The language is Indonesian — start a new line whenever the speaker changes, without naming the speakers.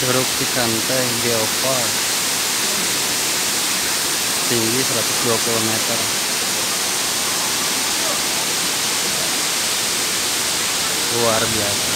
Curug Cikampek Geopark. Tinggi 120 meter. Luar biasa.